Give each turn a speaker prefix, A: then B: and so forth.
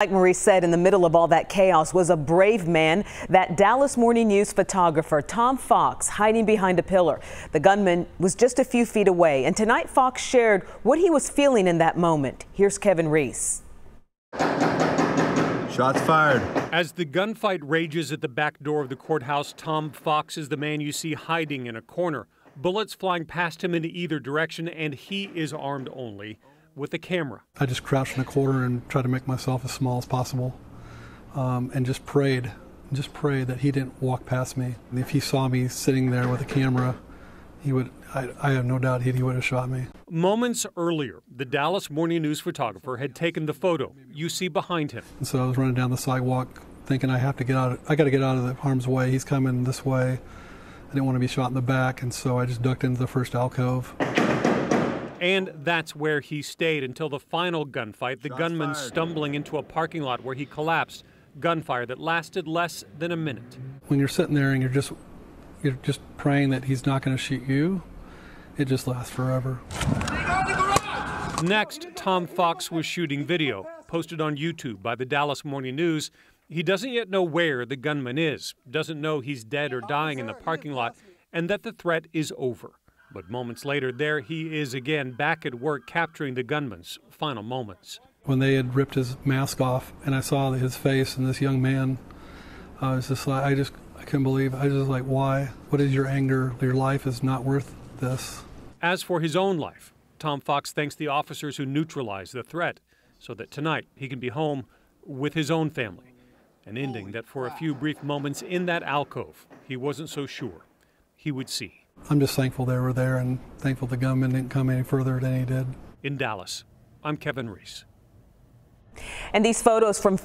A: Like Marie said, in the middle of all that chaos was a brave man, that Dallas Morning News photographer, Tom Fox, hiding behind a pillar. The gunman was just a few feet away, and tonight Fox shared what he was feeling in that moment. Here's Kevin Reece.
B: Shots fired.
C: As the gunfight rages at the back door of the courthouse, Tom Fox is the man you see hiding in a corner. Bullets flying past him in either direction, and he is armed only with a camera.
D: I just crouched in a corner and tried to make myself as small as possible um, and just prayed, just prayed that he didn't walk past me. And if he saw me sitting there with a camera, he would, I, I have no doubt he, he would have shot me.
C: Moments earlier, the Dallas Morning News photographer had taken the photo you see behind him.
D: And so I was running down the sidewalk thinking I have to get out, of, I got to get out of the harm's way. He's coming this way. I didn't want to be shot in the back, and so I just ducked into the first alcove.
C: And that's where he stayed until the final gunfight, the
B: Shots
C: gunman
B: fired.
C: stumbling into a parking lot where he collapsed. Gunfire that lasted less than a minute.
D: When you're sitting there and you're just you're just praying that he's not going to shoot you, it just lasts forever.
C: Next, Tom Fox was shooting video, posted on YouTube by the Dallas Morning News. He doesn't yet know where the gunman is, doesn't know he's dead or dying in the parking lot, and that the threat is over. But moments later, there he is again, back at work capturing the gunman's final moments.
D: When they had ripped his mask off and I saw his face and this young man, I was just like, I just, I couldn't believe. I was just like, why? What is your anger? Your life is not worth this.
C: As for his own life, Tom Fox thanks the officers who neutralized the threat so that tonight he can be home with his own family. An ending that for a few brief moments in that alcove, he wasn't so sure he would see.
D: I'm just thankful they were there and thankful the gunman didn't come any further than he did.
C: In Dallas, I'm Kevin Reece.
A: And these photos from